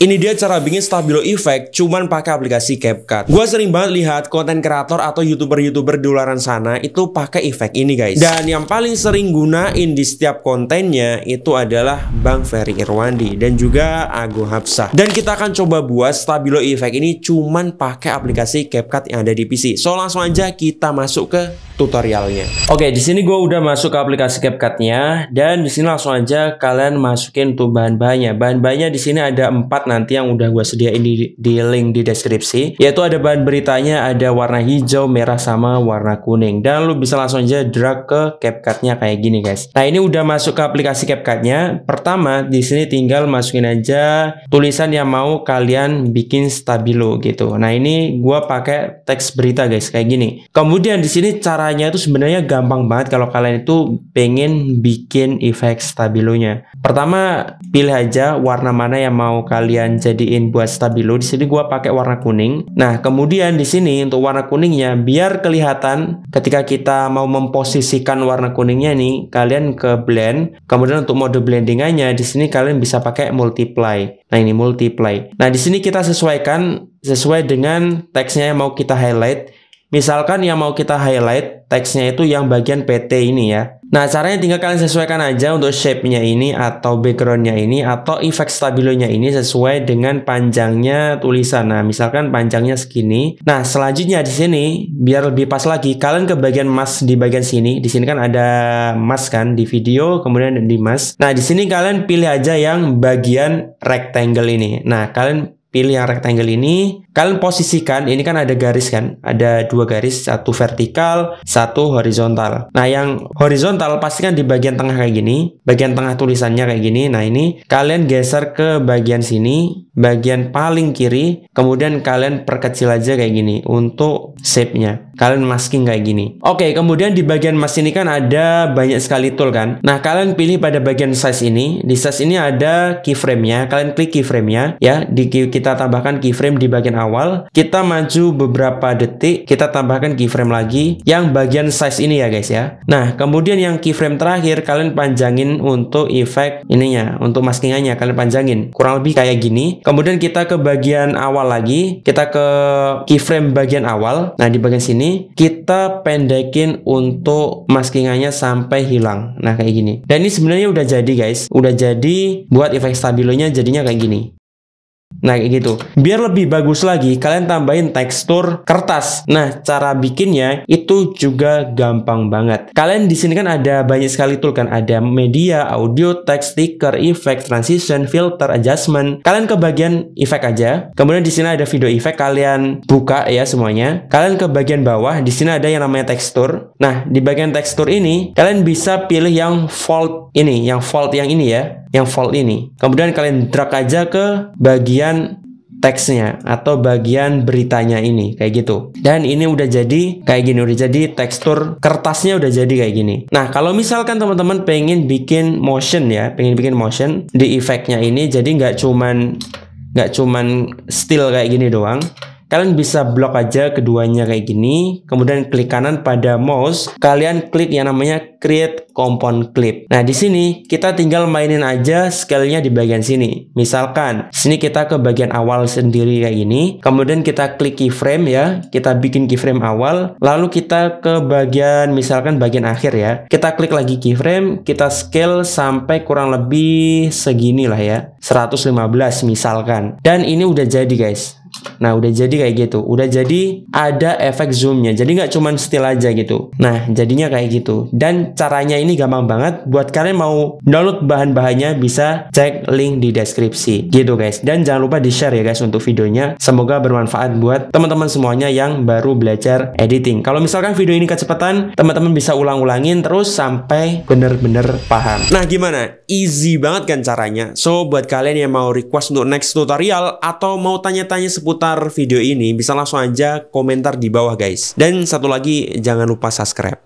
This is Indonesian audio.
Ini dia cara bikin stabilo effect cuman pakai aplikasi CapCut. Gua sering banget lihat konten kreator atau youtuber-youtuber di luaran sana itu pakai efek ini guys. Dan yang paling sering gunain di setiap kontennya itu adalah Bang Ferry Irwandi dan juga Agung Hapsah. Dan kita akan coba buat stabilo effect ini cuman pakai aplikasi CapCut yang ada di PC. So langsung aja kita masuk ke tutorialnya. Oke, di sini gue udah masuk ke aplikasi CapCut-nya dan di sini langsung aja kalian masukin tuh bahan-bahannya. Bahan-bahannya di sini ada empat nanti yang udah gue sediain di, di link di deskripsi yaitu ada bahan beritanya ada warna hijau merah sama warna kuning. Dan lu bisa langsung aja drag ke CapCut-nya kayak gini guys. Nah ini udah masuk ke aplikasi CapCut-nya. Pertama di sini tinggal masukin aja tulisan yang mau kalian bikin stabilo gitu. Nah ini gue pakai teks berita guys kayak gini. Kemudian di sini caranya itu sebenarnya gampang banget kalau kalian itu pengen bikin efek stabilonya. Pertama pilih aja warna mana yang mau kalian kalian jadiin buat stabilo di sini gua pakai warna kuning. Nah, kemudian di sini untuk warna kuningnya biar kelihatan ketika kita mau memposisikan warna kuningnya nih, kalian ke blend. Kemudian untuk mode blendingannya di sini kalian bisa pakai multiply. Nah, ini multiply. Nah, di sini kita sesuaikan sesuai dengan teksnya yang mau kita highlight. Misalkan yang mau kita highlight teksnya itu yang bagian PT ini ya. Nah, caranya tinggal kalian sesuaikan aja untuk shape-nya ini atau background-nya ini atau efek stabilonya ini sesuai dengan panjangnya tulisan. Nah, misalkan panjangnya segini. Nah, selanjutnya di sini biar lebih pas lagi, kalian ke bagian mas di bagian sini. Di sini kan ada mas kan di video, kemudian di mas. Nah, di sini kalian pilih aja yang bagian rectangle ini. Nah, kalian pilih yang rectangle ini Kalian posisikan, ini kan ada garis kan, ada dua garis, satu vertikal, satu horizontal. Nah, yang horizontal pastikan di bagian tengah kayak gini, bagian tengah tulisannya kayak gini. Nah, ini kalian geser ke bagian sini, bagian paling kiri, kemudian kalian perkecil aja kayak gini untuk shape-nya. Kalian masking kayak gini. Oke, kemudian di bagian mas ini kan ada banyak sekali tool kan. Nah, kalian pilih pada bagian size ini. Di size ini ada keyframe-nya. Kalian klik keyframe-nya ya. Di kita tambahkan keyframe di bagian awal, kita maju beberapa detik, kita tambahkan keyframe lagi yang bagian size ini ya guys ya. Nah, kemudian yang keyframe terakhir kalian panjangin untuk efek ininya, untuk maskingannya kalian panjangin. Kurang lebih kayak gini. Kemudian kita ke bagian awal lagi, kita ke keyframe bagian awal. Nah, di bagian sini kita pendekin untuk maskingannya sampai hilang. Nah, kayak gini. Dan ini sebenarnya udah jadi guys. Udah jadi buat efek stabilonya jadinya kayak gini. Nah kayak gitu. Biar lebih bagus lagi, kalian tambahin tekstur kertas. Nah cara bikinnya itu juga gampang banget. Kalian di sini kan ada banyak sekali tool kan, ada media, audio, text, sticker, effect, transition, filter, adjustment. Kalian ke bagian effect aja. Kemudian di sini ada video effect, kalian buka ya semuanya. Kalian ke bagian bawah, di sini ada yang namanya tekstur. Nah di bagian tekstur ini, kalian bisa pilih yang fold ini, yang fold yang ini ya yang fold ini. Kemudian kalian drag aja ke bagian teksnya atau bagian beritanya ini kayak gitu. Dan ini udah jadi kayak gini, udah jadi tekstur kertasnya udah jadi kayak gini. Nah, kalau misalkan teman-teman pengen bikin motion ya, pengen bikin motion di efeknya ini jadi nggak cuman nggak cuman still kayak gini doang Kalian bisa blok aja keduanya kayak gini, kemudian klik kanan pada mouse, kalian klik yang namanya create compound clip. Nah, di sini kita tinggal mainin aja scale-nya di bagian sini. Misalkan, sini kita ke bagian awal sendiri kayak gini, kemudian kita klik keyframe ya, kita bikin keyframe awal, lalu kita ke bagian misalkan bagian akhir ya. Kita klik lagi keyframe, kita scale sampai kurang lebih segini lah ya, 115 misalkan. Dan ini udah jadi guys. Nah udah jadi kayak gitu. Udah jadi ada efek zoomnya. Jadi nggak cuma still aja gitu. Nah jadinya kayak gitu. Dan caranya ini gampang banget. Buat kalian mau download bahan-bahannya Bisa cek link di deskripsi. Gitu guys. Dan jangan lupa di share ya guys untuk videonya. Semoga bermanfaat buat teman-teman semuanya Yang baru belajar editing. Kalau misalkan video ini kecepatan Teman-teman bisa ulang-ulangin terus sampai bener-bener paham. Nah gimana? Easy banget kan caranya. So buat kalian yang mau request untuk next tutorial Atau mau tanya-tanya seputar video ini, bisa langsung aja komentar di bawah guys. Dan satu lagi, jangan lupa subscribe.